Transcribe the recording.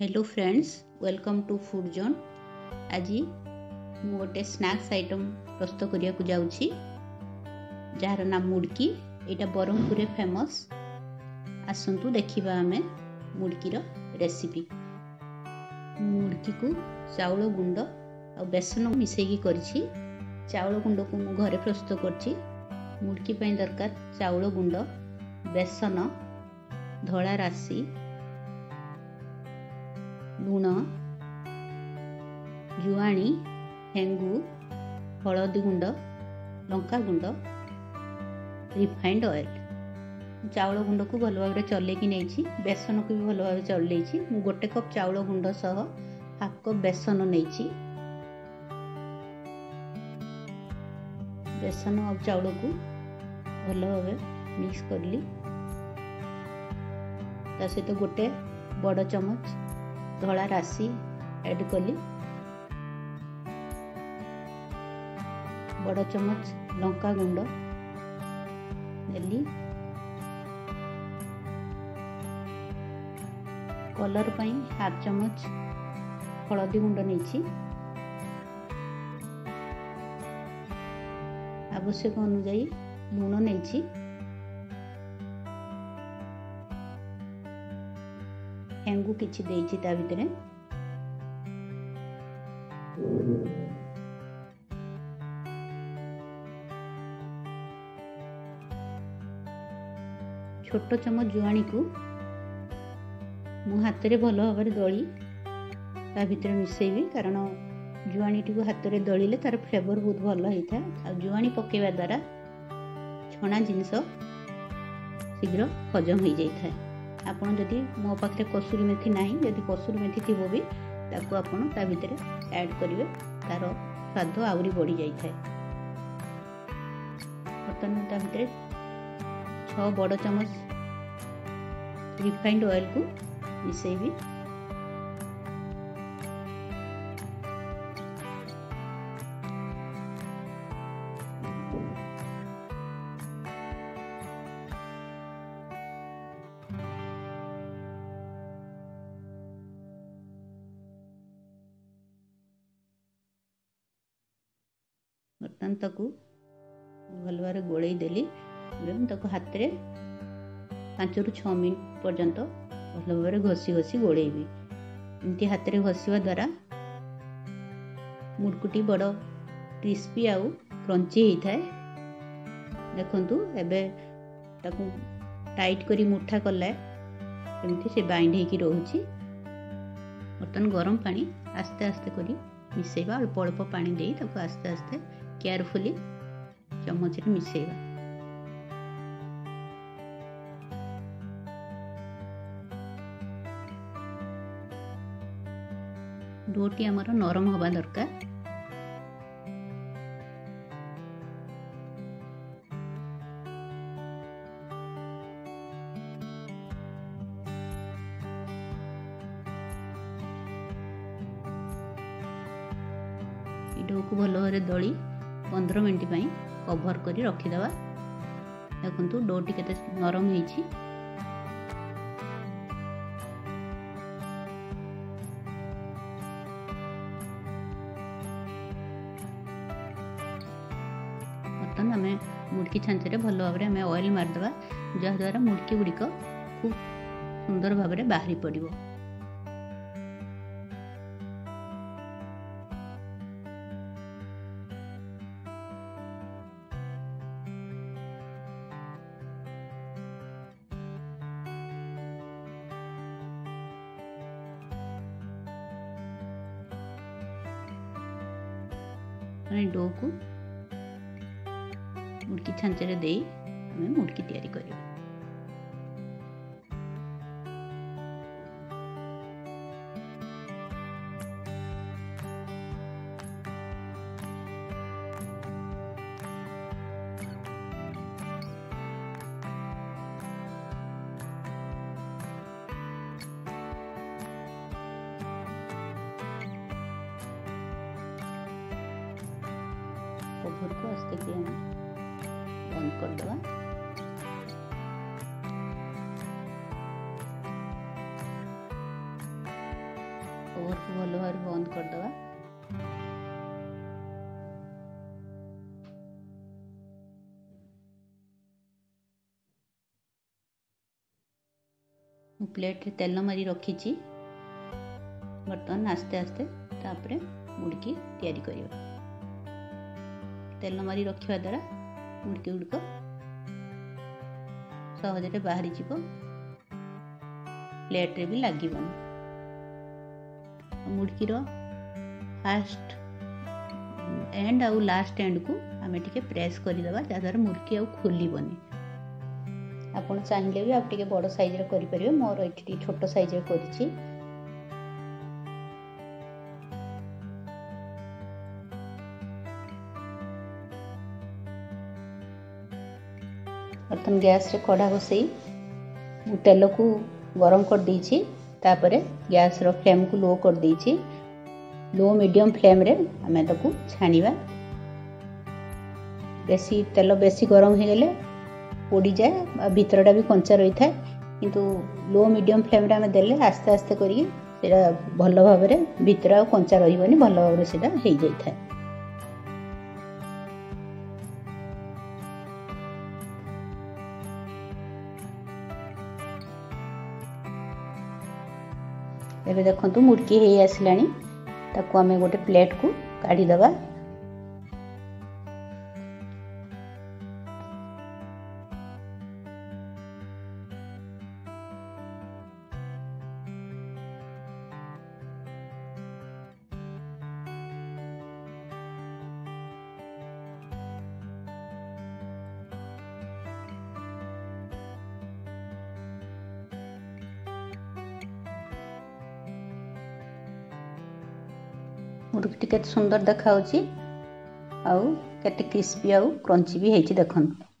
hello friends welcome to food zone ଆଜି ମୁଁ ଗୋଟେ ସ୍ନାକ୍ସ ଆଇଟମ୍ ପ୍ରସ୍ତୁତ କରିବାକୁ ଯାଉଛି ଯାହାର ନାମ ମୁଡ଼କି ଏଇଟା ବ୍ରହ୍ମପୁରରେ ଫେମସ୍ ଆସନ୍ତୁ ଦେଖିବା ଆମେ ମୁଡ଼କିର ରେସିପି ମୁଡ଼କିକୁ ଚାଉଳ ଗୁଣ୍ଡ ଆଉ ବେସନ ମିଶାଇକି କରିଛି ଚାଉଳ ଗୁଣ୍ଡକୁ ମୁଁ ଘରେ ପ୍ରସ୍ତୁତ କରିଛି ମୁଡ଼କି ପାଇଁ ଦରକାର ଚାଉଳ ଗୁଣ୍ଡ ବେସନ ଧଳା ରାଶି ଲୁଣ ଜୁଆଣି ହେଙ୍ଗୁ ହଳଦୀ ଗୁଣ୍ଡ ଲଙ୍କା ଗୁଣ୍ଡ ରିଫାଇଣ୍ଡ ଅଏଲ୍ ଚାଉଳ ଗୁଣ୍ଡକୁ ଭଲ ଭାବରେ ଚଲେଇକି ନେଇଛି ବେସନକୁ ବି ଭଲ ଭାବରେ ଚଲେଇଛି ମୁଁ ଗୋଟେ କପ୍ ଚାଉଳ ଗୁଣ୍ଡ ସହ ହାଫ୍ କପ୍ ବେସନ ନେଇଛି ବେସନ ଆଉ ଚାଉଳକୁ ଭଲ ଭାବେ ମିକ୍ସ କରିଲି ତା ସହିତ ଗୋଟେ ବଡ଼ ଚାମଚ ଧଳା ରାଶି ଆଡ୍ କଲି ବଡ଼ ଚାମଚ ଲଙ୍କା ଗୁଣ୍ଡ ନେଲି କଲର୍ ପାଇଁ ହାଫ୍ ଚାମଚ ହଳଦୀ ଗୁଣ୍ଡ ନେଇଛି ଆବଶ୍ୟକ ଅନୁଯାୟୀ ଲୁଣ ନେଇଛି ହେଙ୍ଗୁ କିଛି ଦେଇଛି ତା ଭିତରେ ଛୋଟ ଚାମଚ ଜୁଆଣିକୁ ମୁଁ ହାତରେ ଭଲ ଭାବରେ ଦଳି ତା ଭିତରେ ମିଶେଇବି କାରଣ ଜୁଆଣିଟିକୁ ହାତରେ ଦଳିଲେ ତା'ର ଫ୍ଲେଭର୍ ବହୁତ ଭଲ ହେଇଥାଏ ଆଉ ଜୁଆଣି ପକେଇବା ଦ୍ୱାରା ଛଣା ଜିନିଷ ଶୀଘ୍ର ହଜମ ହୋଇଯାଇଥାଏ ଆପଣ ଯଦି ମୋ ପାଖରେ କସୁରୀ ମେଥି ନାହିଁ ଯଦି କସୁରୀ ମେଥି ଥିବ ବି ତାକୁ ଆପଣ ତା ଭିତରେ ଆଡ଼୍ କରିବେ ତା'ର ସ୍ୱାଦ ଆହୁରି ବଢ଼ିଯାଇଥାଏ ବର୍ତ୍ତମାନ ତା ଭିତରେ ଛଅ ବଡ଼ ଚାମଚ ରିଫାଇଣ୍ଡ ଅଏଲ୍କୁ ମିଶାଇବି ବର୍ତ୍ତମାନ ତାକୁ ଭଲ ଭାବରେ ଗୋଳେଇ ଦେଲି ଏବଂ ତାକୁ ହାତରେ ପାଞ୍ଚରୁ ଛଅ ମିନିଟ୍ ପର୍ଯ୍ୟନ୍ତ ଭଲ ଭାବରେ ଘଷି ଘଷି ଗୋଳେଇବି ଏମିତି ହାତରେ ଘଷିବା ଦ୍ୱାରା ମୁଡ଼କୁଟି ବଡ଼ କ୍ରିସ୍ପି ଆଉ କ୍ରଞ୍ଚି ହେଇଥାଏ ଦେଖନ୍ତୁ ଏବେ ତାକୁ ଟାଇଟ୍ କରି ମୁଠା କଲେ ଏମିତି ସେ ବାଇଣ୍ଡ ହେଇକି ରହୁଛି ବର୍ତ୍ତମାନ ଗରମ ପାଣି ଆସ୍ତେ ଆସ୍ତେ କରି ମିଶାଇବା ଅଳ୍ପ ଅଳ୍ପ ପାଣି ଦେଇ ତାକୁ ଆସ୍ତେ ଆସ୍ତେ কেয়ারফুলি চামচରେ ମିଶାଇବା ডোটি ଆମର ନରମ ହେବା ଦରକାର ଡୋକୁ ଭଲ ଭାବରେ ଦଳି ପନ୍ଦର ମିନିଟ୍ ପାଇଁ କଭର୍ କରି ରଖିଦେବା ଦେଖନ୍ତୁ ଡୋଟି କେତେ ନରମ ହେଇଛି ବର୍ତ୍ତମାନ ଆମେ ମୁଡ଼କି ଛାଞ୍ଚରେ ଭଲ ଭାବରେ ଆମେ ଅଏଲ୍ ମାରିଦେବା ଯାହାଦ୍ୱାରା ମୁଡ଼କି ଗୁଡ଼ିକ ଖୁବ୍ ସୁନ୍ଦର ଭାବରେ ବାହାରି ପଡ଼ିବ मैं डो को मुड़की छाचे मुड़की या ঝোলকে আস্তে দিয়ে আমি বন্ধ করে দেওয়া ওভরকে ଭଲ ଭାବରେ ବନ୍ଦ କରିଦେବା ମୁଁ ପ୍ଲେଟ୍ରେ ତେଲ ମାରି ରଖିଛି ବର୍ତ୍ତମାନ ଆସ୍ତେ ଆସ୍ତେ ତାପରେ ମୁଡ଼ିକି ତିଆରି କରିବା ତେଲ ମାରି ରଖିବା ଦ୍ୱାରା ମୁଡ଼କି ଗୁଡ଼ିକ ସହଜରେ ବାହାରିଯିବ ପ୍ଲେଟ୍ରେ ବି ଲାଗିବନି ମୁଡ଼କିର ଫାଷ୍ଟ ଏଣ୍ଡ ଆଉ ଲାଷ୍ଟ ଏଣ୍ଡକୁ ଆମେ ଟିକେ ପ୍ରେସ୍ କରିଦେବା ଯାହାଦ୍ୱାରା ମୁଡ଼କି ଆଉ ଖୋଲିବନି ଆପଣ ଚାହିଁଲେ ବି ଆଉ ଟିକେ ବଡ଼ ସାଇଜ୍ର କରିପାରିବେ ମୋର ଏଠି ଟିକେ ଛୋଟ ସାଇଜ୍ର କରିଛି ପ୍ରଥମେ ଗ୍ୟାସ୍ରେ କଢ଼ା ବସାଇ ମୁଁ ତେଲକୁ ଗରମ କରିଦେଇଛି ତାପରେ ଗ୍ୟାସ୍ର ଫ୍ଲେମ୍କୁ ଲୋ କରିଦେଇଛି ଲୋ ମିଡ଼ିୟମ୍ ଫ୍ଲେମ୍ରେ ଆମେ ତାକୁ ଛାଣିବା ବେଶୀ ତେଲ ବେଶୀ ଗରମ ହେଇଗଲେ ପୋଡ଼ିଯାଏ ଆଉ ଭିତରଟା ବି କଞ୍ଚା ରହିଥାଏ କିନ୍ତୁ ଲୋ ମିଡ଼ିୟମ୍ ଫ୍ଲେମ୍ରେ ଆମେ ଦେଲେ ଆସ୍ତେ ଆସ୍ତେ କରିକି ସେଇଟା ଭଲ ଭାବରେ ଭିତର ଆଉ କଞ୍ଚା ରହିବନି ଭଲ ଭାବରେ ସେଇଟା ହେଇଯାଇଥାଏ ଏବେ ଦେଖନ୍ତୁ ମୁଡ଼କି ହେଇ ଆସିଲାଣି ତାକୁ ଆମେ ଗୋଟେ ପ୍ଲେଟ୍କୁ କାଢ଼ିଦେବା ଟିକେ କେତେ ସୁନ୍ଦର ଦେଖାହେଉଛି ଆଉ କେତେ କ୍ରିସ୍ପି ଆଉ କ୍ରଞ୍ଚି ବି ହେଇଛି ଦେଖନ୍ତୁ